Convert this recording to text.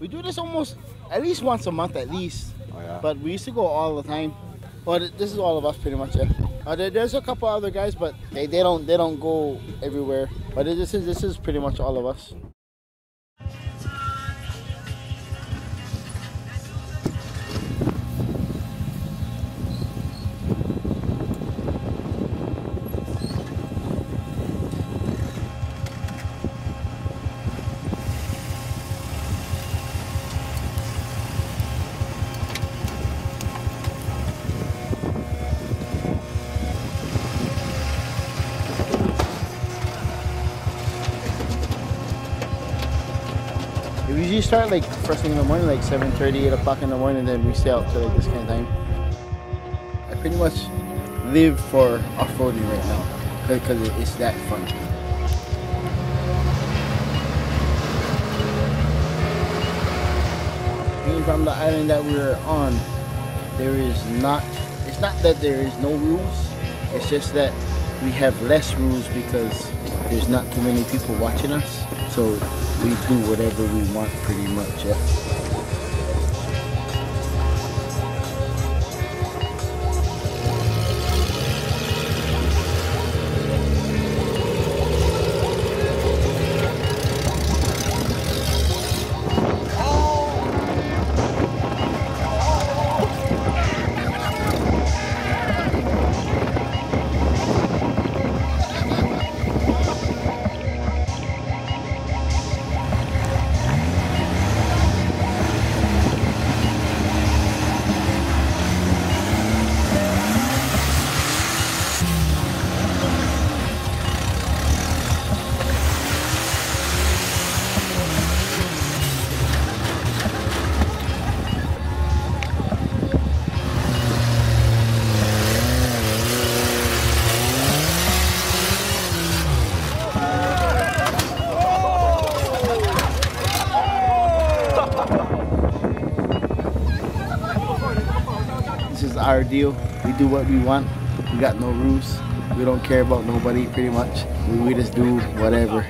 We do this almost at least once a month, at least. Oh yeah. But we used to go all the time. But this is all of us pretty much. Yeah. Uh, there, there's a couple other guys, but they, they don't they don't go everywhere. But this is this is pretty much all of us. We usually start like first thing in the morning, like 7:30, 8 o'clock in the morning, and then we stay out till like this kind of time. I pretty much live for off-roading right now because it's that fun. Being from the island that we're on, there is not. It's not that there is no rules. It's just that we have less rules because there's not too many people watching us. So we do whatever we want pretty much. Yeah. This is our deal. We do what we want. We got no rules. We don't care about nobody pretty much. We, we just do whatever.